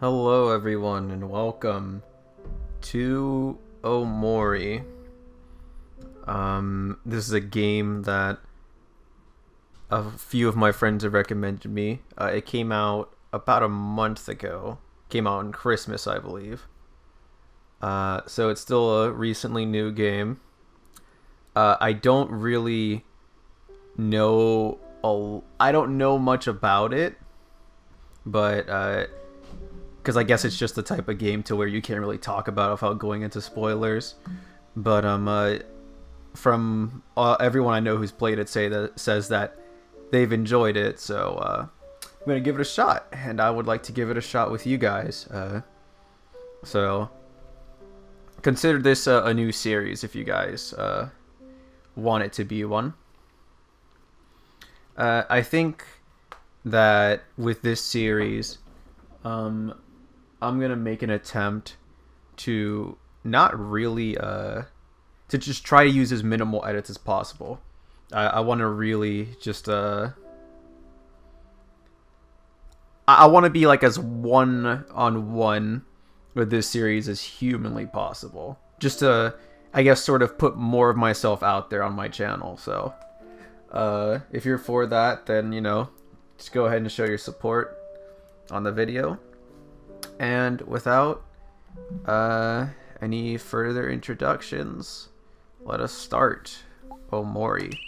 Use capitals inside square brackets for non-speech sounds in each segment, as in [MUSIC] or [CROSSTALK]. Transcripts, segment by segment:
Hello, everyone, and welcome to Omori. Um, this is a game that a few of my friends have recommended me. Uh, it came out about a month ago. Came out on Christmas, I believe. Uh, so it's still a recently new game. Uh, I don't really know. A, I don't know much about it, but because I guess it's just the type of game to where you can't really talk about without going into spoilers. But um, uh, from uh, everyone I know who's played it, say that says that they've enjoyed it. So uh, I'm gonna give it a shot, and I would like to give it a shot with you guys. Uh, so consider this a, a new series if you guys uh, want it to be one. Uh, I think that with this series, um, I'm gonna make an attempt to not really uh, to just try to use as minimal edits as possible. I, I want to really just uh, I, I want to be like as one on one with this series as humanly possible. Just to, I guess, sort of put more of myself out there on my channel. So, uh, if you're for that, then you know, just go ahead and show your support on the video. And without uh, any further introductions, let us start Omori.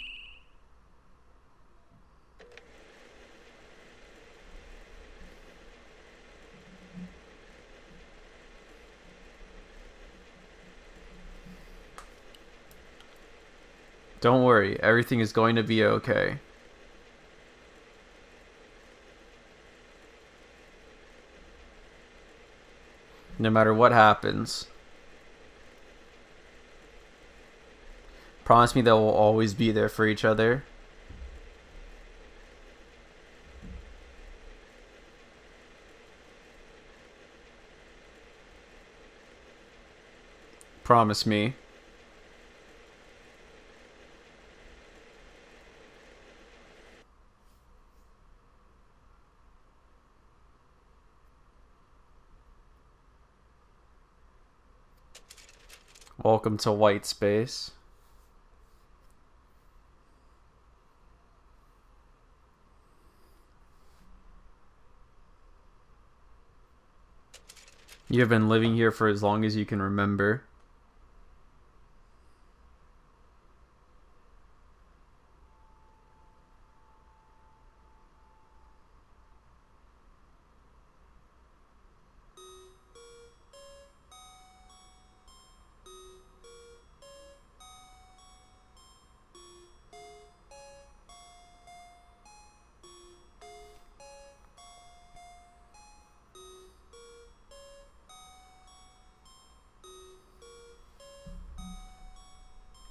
Don't worry, everything is going to be okay. No matter what happens. Promise me that we'll always be there for each other. Promise me. Welcome to white space. You have been living here for as long as you can remember.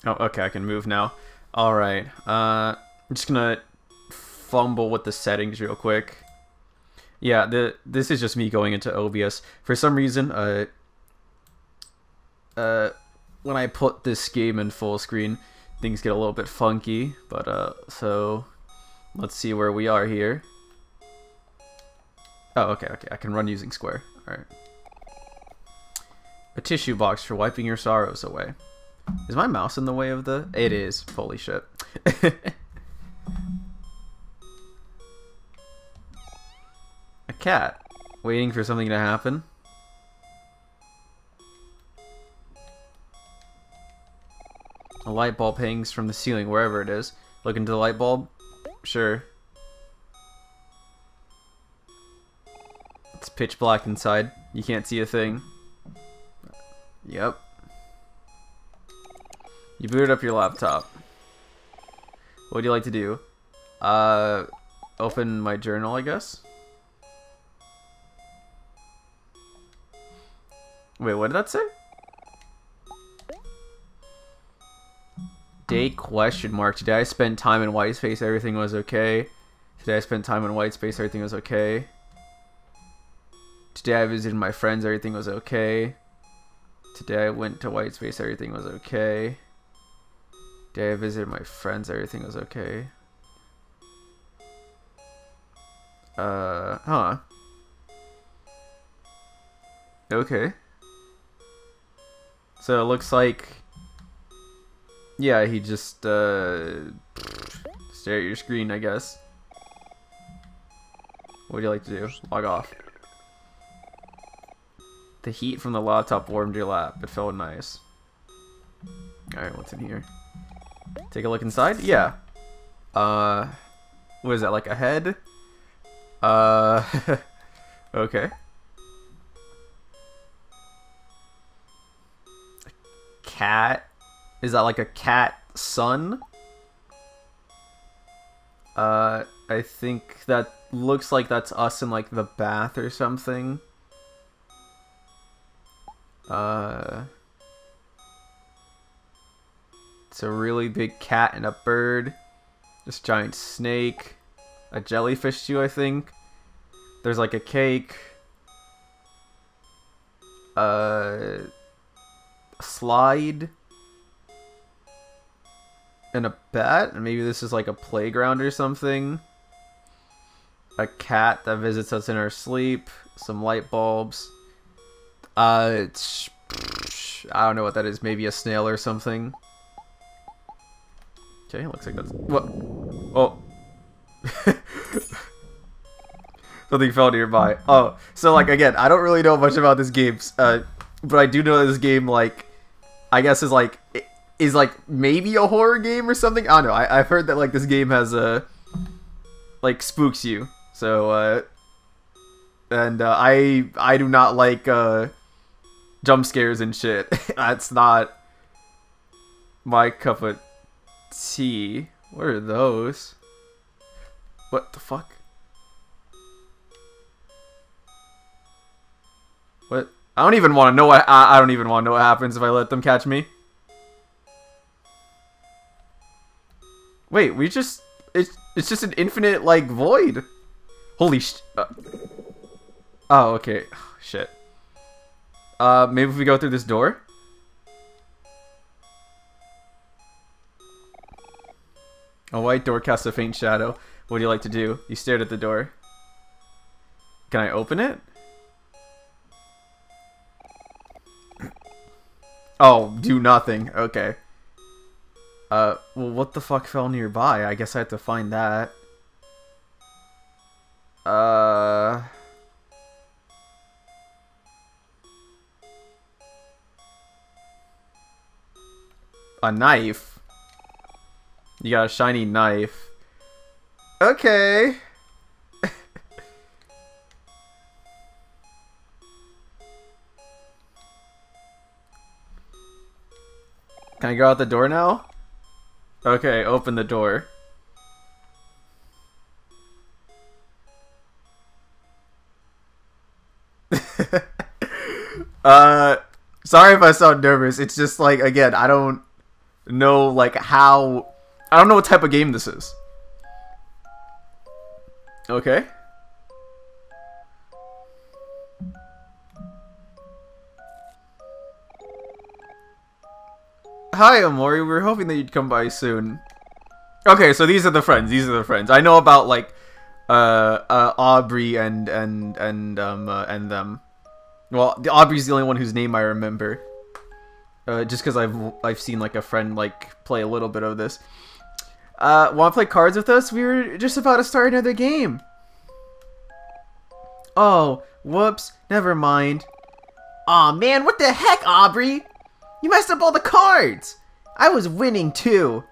Oh, okay, I can move now. Alright, uh, I'm just gonna fumble with the settings real quick. Yeah, the this is just me going into OBS. For some reason, uh, uh, when I put this game in full screen, things get a little bit funky. But, uh, so, let's see where we are here. Oh, okay, okay, I can run using square. Alright. A tissue box for wiping your sorrows away. Is my mouse in the way of the... It is. Holy shit. [LAUGHS] A cat. Waiting for something to happen. A light bulb hangs from the ceiling, wherever it is. Look into the light bulb? Sure. It's pitch black inside. You can't see a thing. Yep. You booted up your laptop. What would you like to do? Uh, open my journal, I guess? Wait, what did that say? Day question mark. Today I spent time in white space, everything was okay. Today I spent time in white space, everything was okay. Today I visited my friends, everything was okay. Today I went to white space, everything was okay. Day I visited my friends, everything was okay. Uh, huh. Okay. So it looks like, yeah, he just uh, stare at your screen, I guess. What would you like to do? Log off. The heat from the laptop warmed your lap. It felt nice. Alright, what's in here? Take a look inside? Yeah. Uh, what is that, like a head? Uh, [LAUGHS] okay. Cat? Is that like a cat son? Uh, I think that looks like that's us in like the bath or something. Uh, it's a really big cat and a bird. This giant snake. A jellyfish too, I think. There's like a cake. Uh, a slide. And a bat. And maybe this is like a playground or something. A cat that visits us in our sleep. Some light bulbs. Uh, I don't know what that is. Maybe a snail or something. Okay, looks like that's what. Oh. [LAUGHS] Something fell nearby. Oh, so like again, I don't really know much about this game, uh, but I do know this game like, I guess is like is like maybe a horror game or something. I don't know. I, I've heard that like this game has a like spooks you. So uh, and uh, I I do not like uh jump scares and shit. [LAUGHS] That's not my cup of tea. What are those? What the fuck? What? I don't even want to know what I, I don't even want to know what happens if I let them catch me. Wait, we just it's it's just an infinite like void. Holy sh. Uh, oh, okay. [SIGHS] shit. Uh, maybe if we go through this door. A white door casts a faint shadow. What do you like to do? You stared at the door. Can I open it? [CLEARS THROAT] Oh, do nothing. Okay. Uh, well, what the fuck fell nearby? I guess I have to find that. Uh... A knife? You got a shiny knife. Okay. Can I go out the door now? Okay, open the door. [LAUGHS] uh, sorry if I sound nervous. It's just like, again, I don't know, like, how... I don't know what type of game this is. Okay. Hi, Omori. We were hoping that you'd come by soon. Okay, so these are the friends. These are the friends. I know about like uh, uh Aubrey and and and um uh, and them. Well, the Aubrey's the only one whose name I remember. Uh, just because I've I've seen like a friend like play a little bit of this. Uh, want to play cards with us? We were just about to start another game. Oh, whoops. Never mind. Aw, oh, man, what the heck, Aubrey? You messed up all the cards! I was winning too!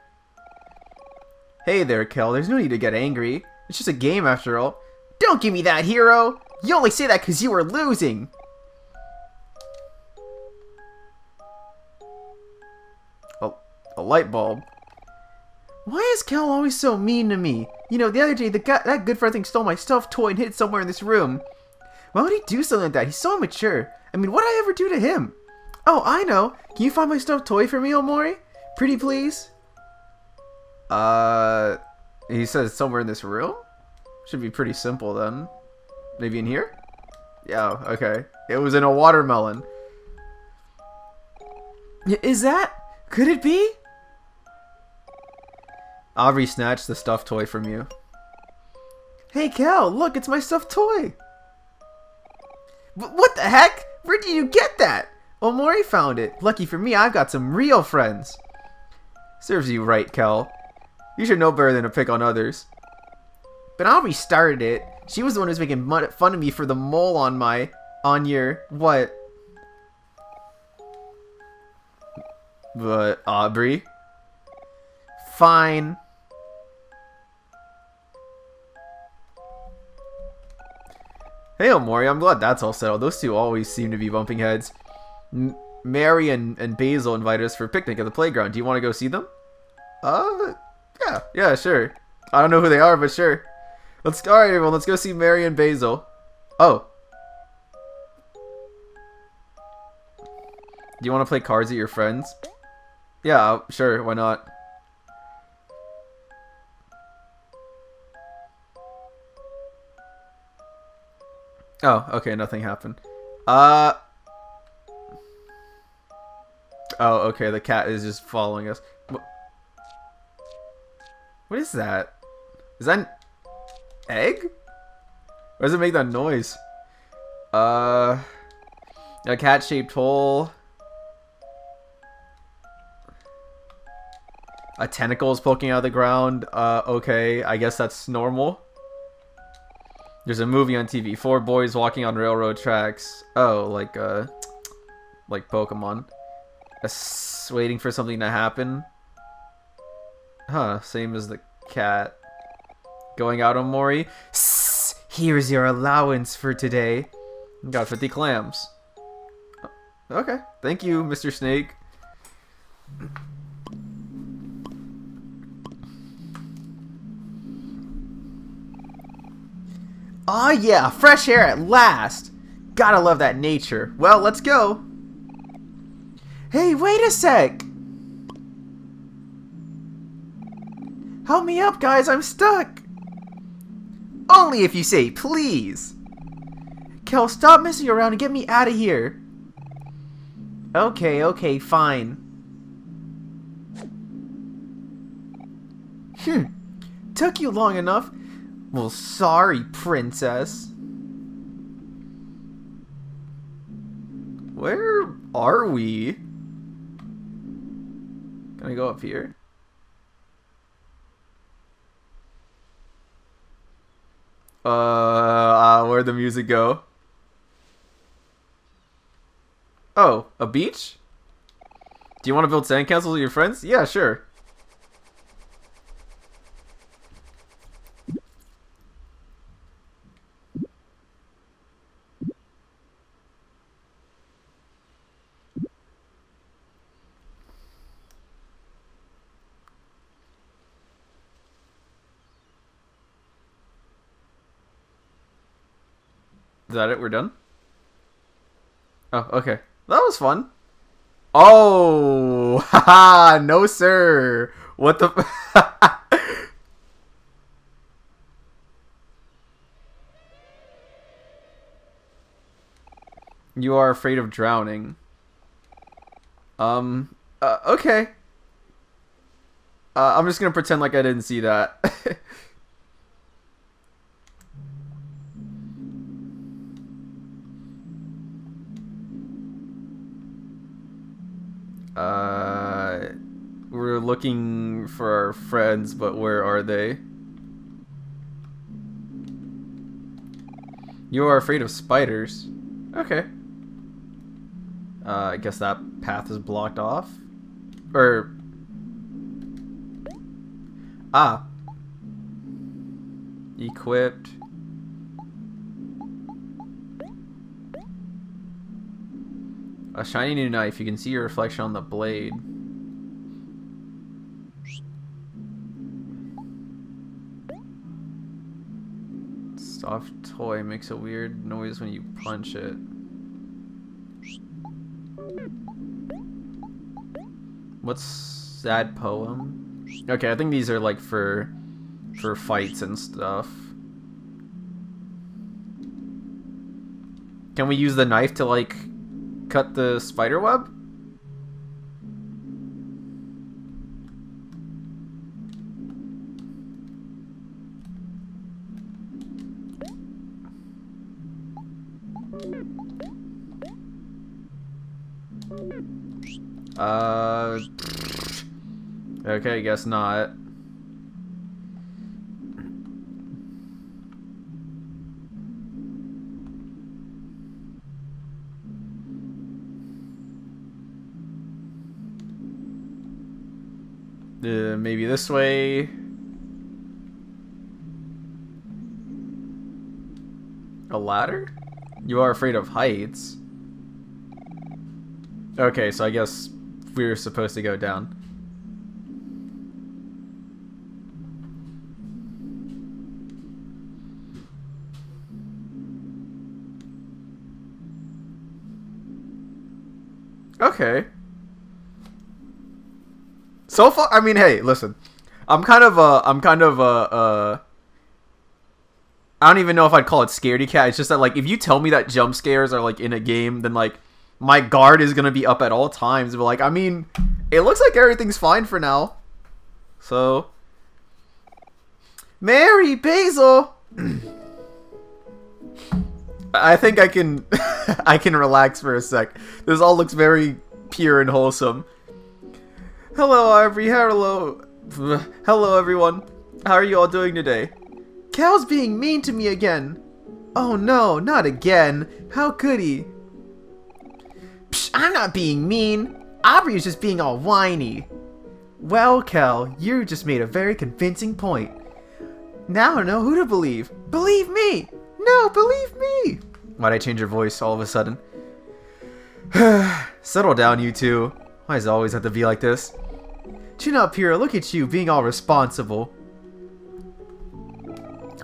Hey there, Kel. There's no need to get angry. It's just a game after all. Don't give me that, hero! You only say that because you were losing! A, a light bulb. Why is Kel always so mean to me? You know, the other day, the guy, that good friend thing stole my stuffed toy and hid it somewhere in this room. Why would he do something like that? He's so immature. I mean, what did I ever do to him? Oh, I know. Can you find my stuffed toy for me, Omori? Pretty please? Uh, he says somewhere in this room? Should be pretty simple then. Maybe in here? Yeah, okay. It was in a watermelon. Is that? Could it be? Aubrey snatched the stuffed toy from you. Hey, Kel, look, it's my stuffed toy. what the heck? Where did you get that? Omori found it. Lucky for me, I've got some real friends. Serves you right, Kel. You should know better than to pick on others. But I'll restart it. She was the one who's making fun of me for the mole on my... on your... what? But, Aubrey? Fine. Hey, Omori, I'm glad that's all settled. Those two always seem to be bumping heads. Mari and, and Basil invited us for a picnic at the playground. Do you want to go see them? Uh, yeah, yeah, sure. I don't know who they are, but sure. Let's go, alright everyone, let's go see Mari and Basil. Oh. Do you want to play cards at your friends? Yeah, sure, why not? Oh, okay, nothing happened. Uh... Oh, okay, the cat is just following us. What is that? Is that an egg? Why does it make that noise? Uh... A cat-shaped hole. A tentacle is poking out of the ground. Uh, okay, I guess that's normal. There's a movie on TV. Four boys walking on railroad tracks. Oh, like uh, like Pokemon. waiting for something to happen. Huh? Same as the cat. Going out on Mori. Here's your allowance for today. Got 50 clams. Okay. Thank you, Mr. Snake. Aw oh, yeah, fresh air at last! Gotta love that nature. Well, let's go! Hey, wait a sec! Help me up, guys, I'm stuck! Only if you say please! Kel, stop messing around and get me out of here! Okay, okay, fine. Hmm. Took you long enough. Well, sorry, princess. Where are we? Can I go up here? Uh, uh where'd the music go? Oh, a beach? Do you want to build sandcastles with your friends? Yeah, sure. Is that it? We're done? Oh, okay. That was fun. Oh, [LAUGHS] haha, no sir. What the [LAUGHS] You are afraid of drowning. Um, uh, okay. Uh, I'm just gonna pretend like I didn't see that. [LAUGHS] Uh, we're looking for our friends, but where are they? You are afraid of spiders. Okay. Uh, I guess that path is blocked off. Or... Ah. Equipped. A shiny new knife. You can see your reflection on the blade. Soft toy makes a weird noise when you punch it. What's sad poem? Okay, I think these are like for for fights and stuff. Can we use the knife to like cut the spider web? Uh. Okay, guess not. Uh, maybe this way. A ladder? You are afraid of heights. Okay, so I guess we were supposed to go down. So far, I mean, hey, listen. I'm kind of uh I'm kind of uh uh I don't even know if I'd call it scaredy cat. It's just that like if you tell me that jump scares are like in a game, then like my guard is gonna be up at all times. But like I mean, it looks like everything's fine for now. So Mari Basil [CLEARS THROAT] I think I can [LAUGHS] I can relax for a sec. This all looks very pure and wholesome. Hello, every hello, hello, everyone. How are you all doing today? Kel's being mean to me again. Oh no, not again. How could he? Psh, I'm not being mean. Aubrey is just being all whiny. Well, Cal, you just made a very convincing point. Now I know who to believe. Believe me! No, believe me! Why'd I change your voice all of a sudden? [SIGHS] Settle down, you two. Why does it always have to be like this? Chin up here, look at you being all responsible.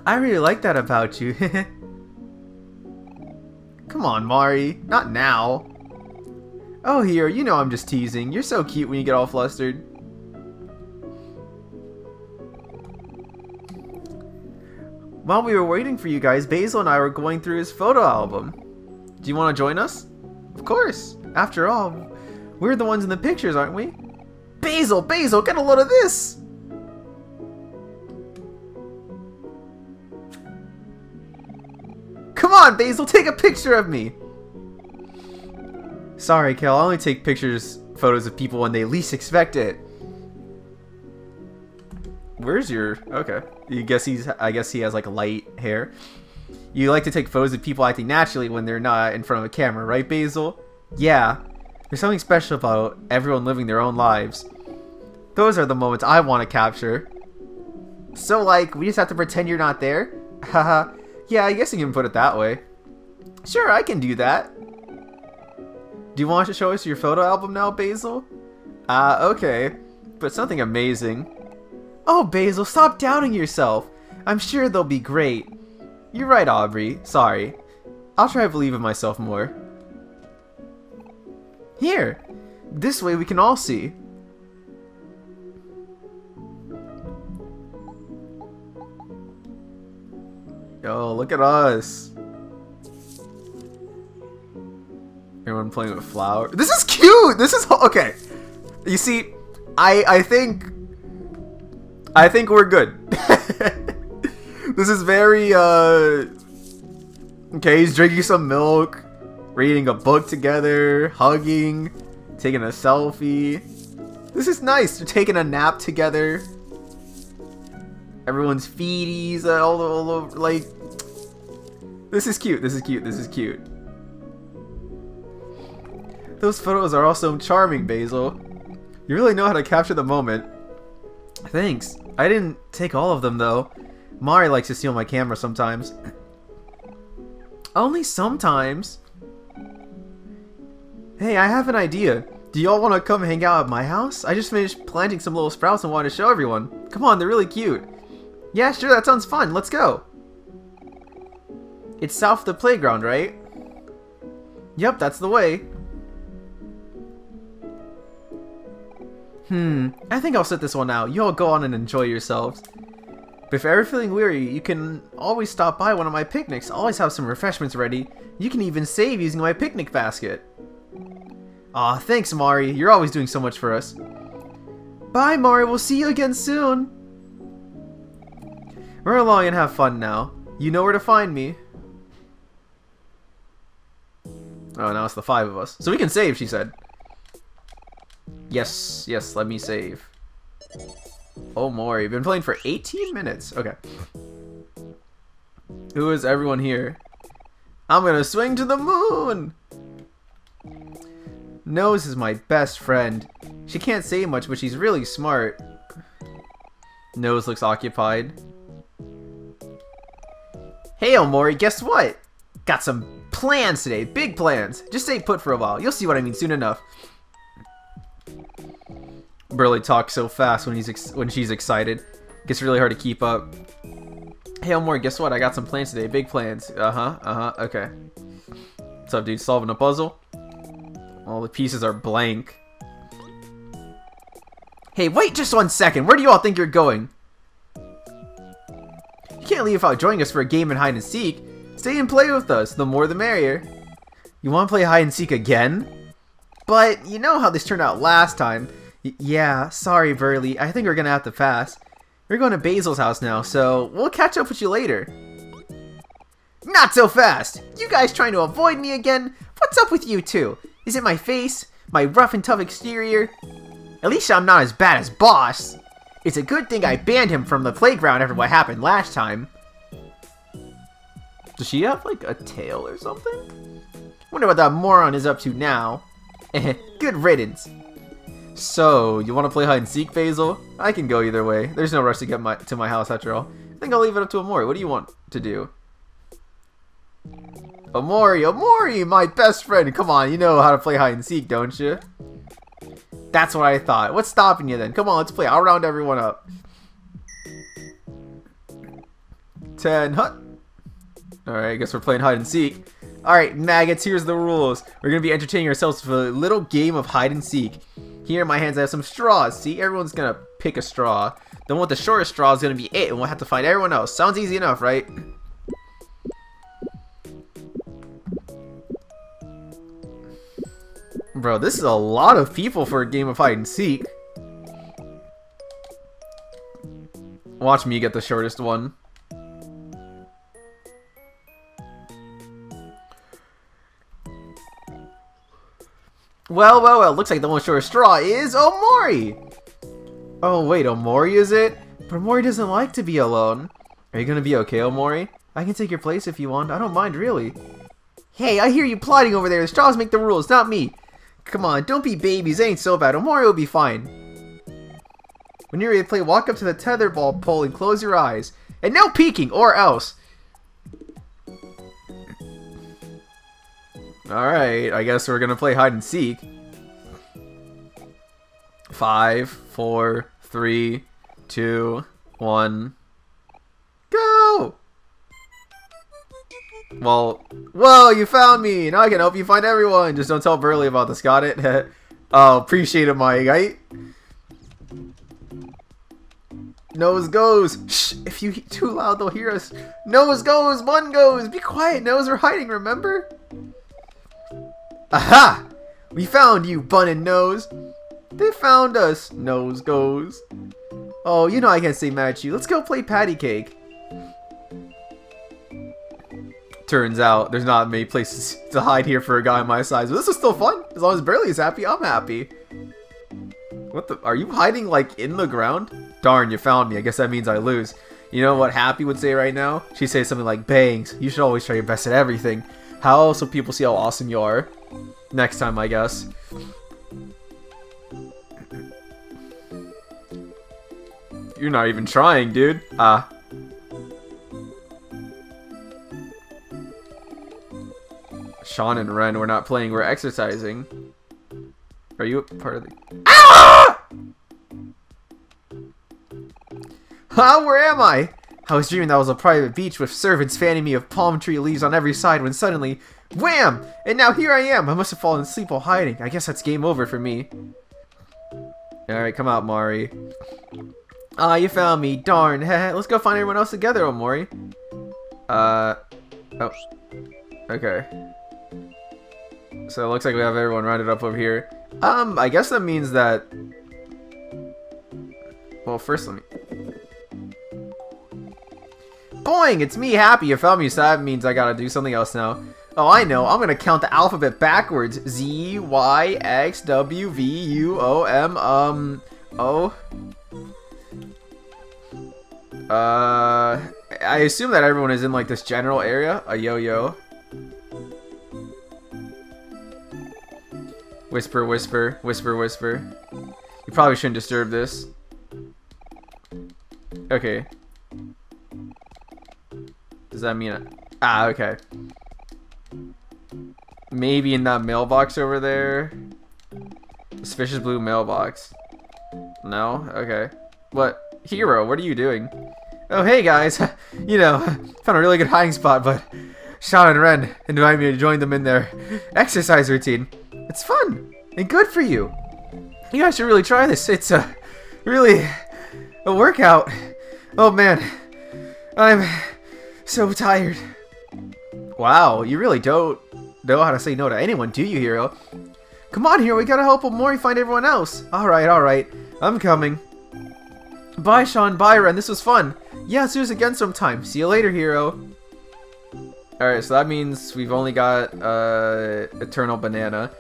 I really like that about you. [LAUGHS] Come on, Mari. Not now. Oh, here, you know I'm just teasing. You're so cute when you get all flustered. While we were waiting for you guys, Basil and I were going through his photo album. Do you want to join us? Of course. After all, we're the ones in the pictures, aren't we? Basil, Basil, get a load of this! Come on, Basil, take a picture of me! Sorry, Kel, I only take pictures, photos of people when they least expect it. Where's your... Okay. You guess he's... I guess he has, like, light hair. You like to take photos of people acting naturally when they're not in front of a camera, right, Basil? Yeah. There's something special about everyone living their own lives. Those are the moments I want to capture. So, like, we just have to pretend you're not there? [LAUGHS] Haha. yeah, I guess you can put it that way. Sure, I can do that. Do you want to show us your photo album now, Basil? Ah, uh, okay. But something amazing. Oh, Basil, stop doubting yourself. I'm sure they'll be great. You're right, Aubrey. Sorry. I'll try to believe in myself more. Here. This way we can all see. Yo, look at us. Everyone playing with flowers. This is cute! This is... Okay. You see, I, I think... I think we're good. [LAUGHS] this is very, uh... Okay, he's drinking some milk, reading a book together, hugging, taking a selfie. This is nice. They're taking a nap together. Everyone's feeties uh, all, all over, like... This is cute, this is cute, this is cute. Those photos are also charming, Basil. You really know how to capture the moment. Thanks. I didn't take all of them, though. Mari likes to steal my camera sometimes. [CLEARS THROAT] Only sometimes. Hey, I have an idea. Do y'all want to come hang out at my house? I just finished planting some little sprouts and wanted to show everyone. Come on, they're really cute. Yeah, sure, that sounds fun. Let's go. It's south of the playground, right? Yep, that's the way. Hmm, I think I'll sit this one out. You all go on and enjoy yourselves. But if you're ever feeling weary, you can always stop by one of my picnics. I always have some refreshments ready. You can even save using my picnic basket. Aw, thanks, Mari. You're always doing so much for us. Bye, Mari. We'll see you again soon. Run along and have fun now. You know where to find me. Oh, now it's the five of us. So we can save, she said. Yes, yes, let me save. Oh, Mori, you've been playing for 18 minutes. Okay. Who is everyone here? I'm gonna swing to the moon! Nose is my best friend. She can't say much, but she's really smart. Nose looks occupied. Hey, Omori, guess what? Got some plans today, big plans. Just stay put for a while. You'll see what I mean soon enough. Berly talks so fast when he's when she's excited. Gets really hard to keep up. Hey, Omori, guess what? I got some plans today, big plans. Uh-huh, uh-huh, okay. What's up, dude? Solving a puzzle? All the pieces are blank. Hey, wait just one second. Where do you all think you're going? You can't leave without joining us for a game in hide and seek. Stay and play with us. The more the merrier. You want to play hide and seek again? But you know how this turned out last time. Y yeah, sorry, Berly. I think we're going to have to pass. We're going to Basil's house now, so we'll catch up with you later. Not so fast! You guys trying to avoid me again? What's up with you two? Is it my face? My rough and tough exterior? At least I'm not as bad as Boss. It's a good thing I banned him from the playground after what happened last time. Does she have, like, a tail or something? Wonder what that moron is up to now. [LAUGHS] good riddance. So, you want to play hide and seek, Basil? I can go either way. There's no rush to get my to my house after all. I think I'll leave it up to Omori. What do you want to do? Omori, Omori, my best friend. Come on, you know how to play hide and seek, don't you? That's what I thought. What's stopping you then? Come on, let's play. I'll round everyone up. 10, hut. Alright, I guess we're playing hide and seek. Alright, maggots, here's the rules. We're going to be entertaining ourselves with a little game of hide and seek. Here in my hands I have some straws. See, everyone's going to pick a straw. The one with the shortest straw is going to be it, and we'll have to find everyone else. Sounds easy enough, right? Bro, this is a lot of people for a game of hide and seek. Watch me get the shortest one. Well, well, well, looks like the one shortest straw is Omori! Oh, wait, Omori is it? But Omori doesn't like to be alone. Are you gonna be okay, Omori? I can take your place if you want. I don't mind, really. Hey, I hear you plotting over there. The straws make the rules, not me. Come on, don't be babies. It ain't so bad. Omori will be fine. When you're ready to play, walk up to the tetherball pole and close your eyes. And no peeking, or else. Alright, I guess we're gonna play hide and seek. Five, four, three, two, one. Well, whoa, you found me! Now I can help you find everyone! Just don't tell Berly about this, got it? [LAUGHS] oh, appreciate it, Mike, right? Nose goes! Shh! If you too loud, they'll hear us. Nose goes! One goes! Be quiet, Nose, we're hiding, remember? Aha! We found you, Bun and Nose! They found us, Nose goes. Oh, you know I can't say mad at you. Let's go play patty cake. Turns out there's not many places [LAUGHS] to hide here for a guy my size, but this is still fun. As long as Berly is happy, I'm happy. What the? Are you hiding like in the ground? Darn, you found me. I guess that means I lose. You know what Happy would say right now? She'd say something like, Bangs, you should always try your best at everything. How else will people see how awesome you are? Next time, I guess. You're not even trying, dude. Ah. Sean and Ren, we're not playing, we're exercising. Are you part of the... Ah! Huh? Where am I? I was dreaming that was a private beach with servants fanning me of palm tree leaves on every side when suddenly, wham! And now here I am! I must have fallen asleep while hiding. I guess that's game over for me. Alright, come out, Mari. Ah, you found me. Darn. [LAUGHS] Let's go find everyone else together, Omori. Uh... Oh. Okay. So it looks like we have everyone rounded up over here. Um, I guess that means that... Well, first let me... Boing! It's me, Happy. You found me, so that means I gotta do something else now. Oh, I know. I'm gonna count the alphabet backwards. Z, Y, X, W, V, U, O, M, um, O. Uh, I assume that everyone is in like this general area. A yo-yo. Whisper, whisper, whisper, whisper. You probably shouldn't disturb this. Okay. Does that mean... I ah, okay. Maybe in that mailbox over there? Suspicious blue mailbox. No? Okay. What? Hero, what are you doing? Oh, hey guys. [LAUGHS] you know, [LAUGHS] found a really good hiding spot, but Sean and Ren invited me to join them in their exercise routine. It's fun and good for you. You guys should really try this. It's a really a workout. Oh man, I'm so tired. Wow, you really don't know how to say no to anyone, do you, Hero? Come on, Hero, we gotta help Omori find everyone else. Alright, alright, I'm coming. Bye, Sean, bye, Ren, this was fun. Yeah, do this again sometime. See you later, Hero. Alright, so that means we've only got uh, Eternal Banana.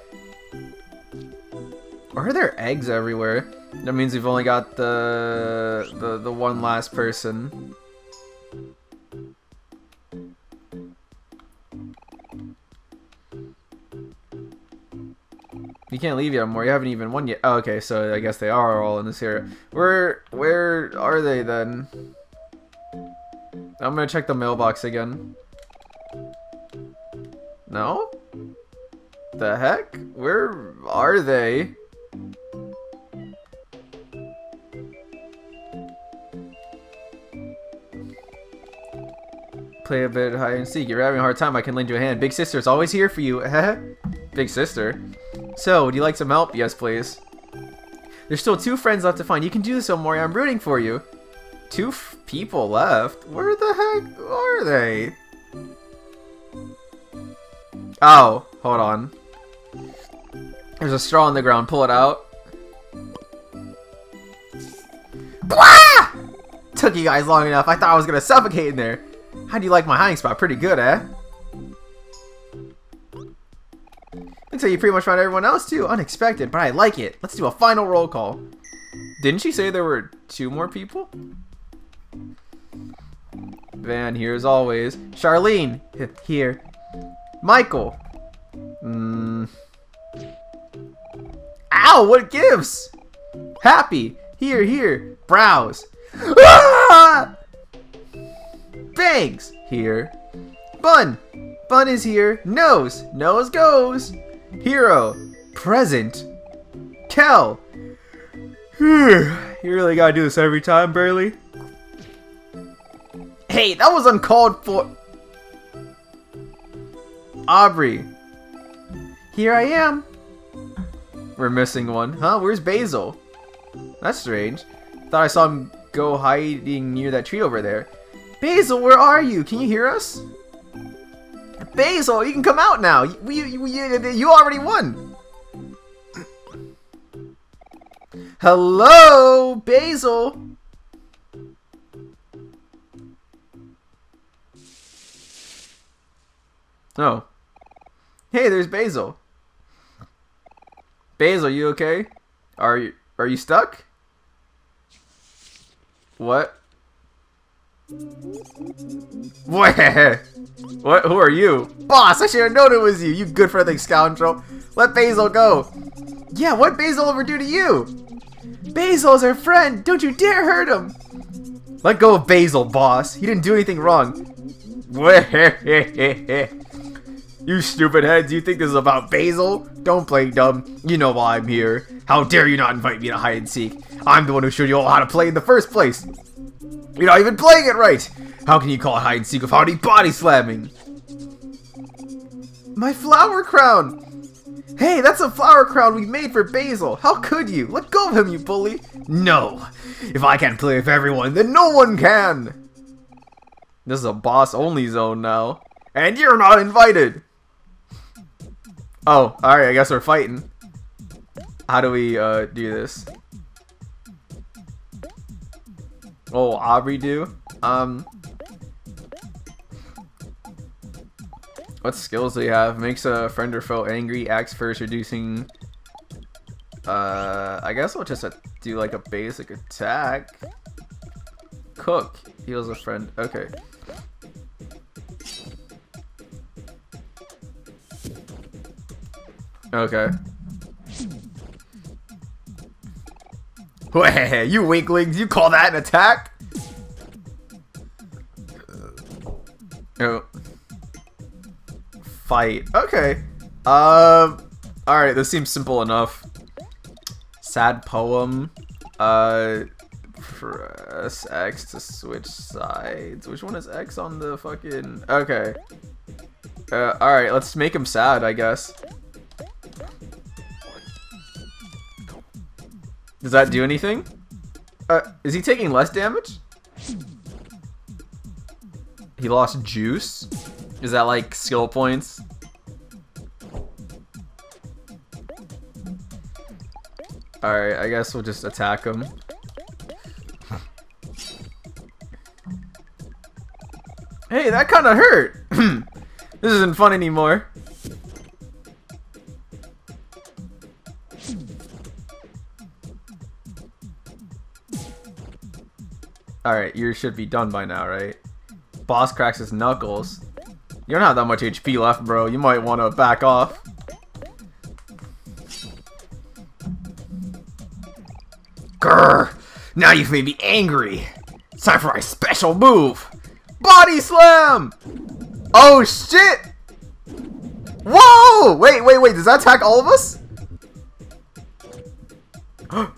Why are there eggs everywhere? That means we've only got the the the one last person. You can't leave yet more. You haven't even won yet. Oh, okay, so I guess they are all in this area. Where where are they then? I'm gonna check the mailbox again. No? The heck? Where are they? Play a bit hide and seek. You're having a hard time. I can lend you a hand. Big sister is always here for you. [LAUGHS] Big sister. So, would you like some help? Yes, please. There's still two friends left to find. You can do this, Omori. I'm rooting for you. Two people left? Where the heck are they? Oh, hold on. There's a straw on the ground. Pull it out. Blah! Took you guys long enough. I thought I was gonna suffocate in there. How do you like my hiding spot? Pretty good, eh? Like you pretty much found everyone else too. Unexpected, but I like it. Let's do a final roll call. Didn't she say there were two more people? Van here as always. Charlene, here. Mikhael. Mm. Ow, what gives? Happy. Here, here. Browse. Ah! Bangs. Here. Bun. Bun is here. Nose. Nose goes. Hero. Present. Kel. [SIGHS] you really gotta do this every time, Berly? Hey, that was uncalled for. Aubrey. Here I am. We're missing one. Huh? Where's Basil? That's strange. Thought I saw him go hiding near that tree over there. Basil, where are you? Can you hear us? Basil, you can come out now. You, you, already won. Hello, Basil. Oh. Hey, there's Basil. Basil, you okay? Are you are you stuck? What? What? [LAUGHS] What? Who are you? Boss, I should have known it was you, you good for nothing scoundrel. Let Basil go. Yeah, what Basil ever do to you? Basil's our friend. Don't you dare hurt him. Let go of Basil, boss. He didn't do anything wrong. [LAUGHS] you stupid heads, you think this is about Basil? Don't play dumb. You know why I'm here. How dare you not invite me to hide and seek? I'm the one who showed you all how to play in the first place. You're not even playing it right! How can you call it hide and seek without any body slamming? My flower crown! Hey, that's a flower crown we made for Basil! How could you? Let go of him, you bully! No! If I can't play with everyone, then no one can! This is a boss-only zone now. And you're not invited! Oh, alright, I guess we're fighting. How do we uh, do this? Oh, Aubrey do? Um, what skills do you have? Makes a friend or foe angry, acts first, reducing... Uh, I guess we'll just uh, do like a basic attack. Cook heals a friend. Okay. Okay. Hey, you weaklings, you call that an attack? Oh. Fight. Okay. Um. Alright, this seems simple enough. Sad poem. Uh. Press X to switch sides. Which one is X on the fucking... Okay. Uh, alright, let's make him sad, I guess. Does that do anything? Uh, is he taking less damage? He lost juice? Is that like skill points? Alright, I guess we'll just attack him. hey, that kind of hurt! [CLEARS THROAT] this isn't fun anymore. Alright, you should be done by now, right? Boss cracks his knuckles. You don't have that much HP left, bro. You might want to back off. Grr! Now you've made me angry. It's time for my special move. Body slam! Oh shit! Whoa! Wait, wait, wait. Does that attack all of us? [GASPS]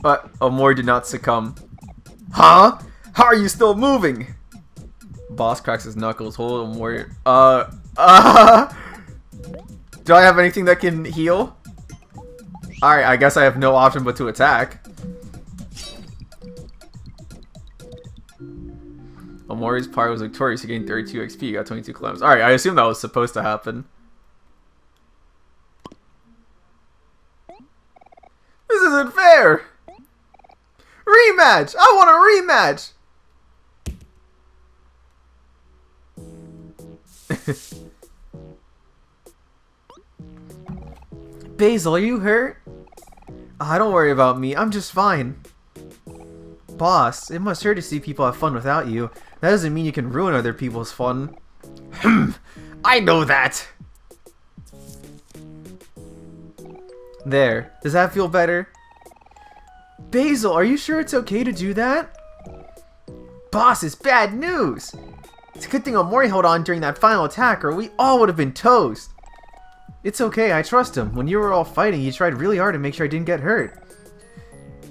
but Omori did not succumb. Huh? How are you still moving? Boss cracks his knuckles. Hold on, warrior. Uh, uh. [LAUGHS] Do I have anything that can heal? Alright, I guess I have no option but to attack. Omori's part was victorious. He gained 32 XP. He got 22 clams. Alright, I assume that was supposed to happen. This isn't fair! Rematch! I want a rematch! [LAUGHS] Basil, are you hurt? Ah, don't worry about me. I'm just fine. Boss, it must hurt to see people have fun without you. That doesn't mean you can ruin other people's fun. Hmm, [CLEARS THROAT] I know that! There. Does that feel better? Basil, are you sure it's okay to do that? Boss, it's bad news! It's a good thing Omori held on during that final attack or we all would have been toast. It's okay, I trust him. When you were all fighting, he tried really hard to make sure I didn't get hurt.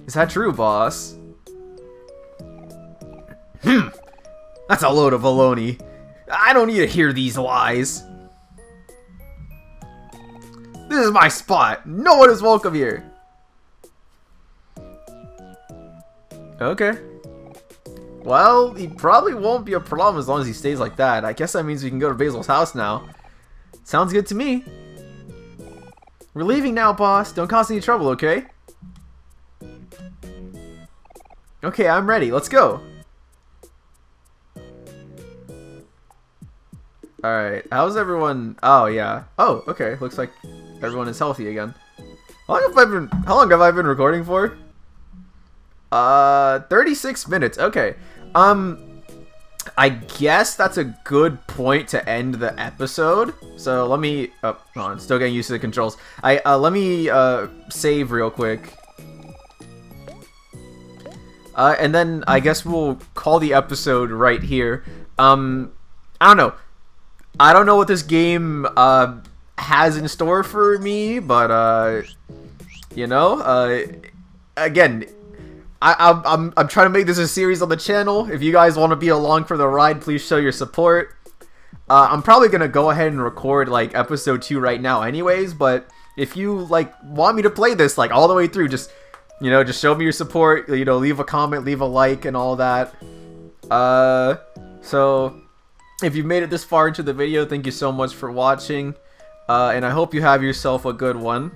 Is that true, boss? Hmm. That's a load of baloney. I don't need to hear these lies. This is my spot. No one is welcome here. Okay. Well, he probably won't be a problem as long as he stays like that. I guess that means we can go to Basil's house now. Sounds good to me. We're leaving now, boss. Don't cause any trouble, okay? Okay, I'm ready. Let's go. Alright, how's everyone? Oh, yeah. Oh, okay. Looks like everyone is healthy again. How long have I been, how long have I been recording for? Uh, 36 minutes. Okay. Um, I guess that's a good point to end the episode. So let me. Oh, on. Still getting used to the controls. I uh, let me uh, save real quick. Uh, and then I guess we'll call the episode right here. Um, I don't know. I don't know what this game uh, has in store for me, but uh, you know, uh, again, I, am I'm, I'm trying to make this a series on the channel. If you guys want to be along for the ride, please show your support. Uh, I'm probably gonna go ahead and record like episode two right now, anyways. But if you like want me to play this like all the way through, just you know, just show me your support. You know, leave a comment, leave a like, and all that. Uh, so if you've made it this far into the video, thank you so much for watching. Uh, and I hope you have yourself a good one.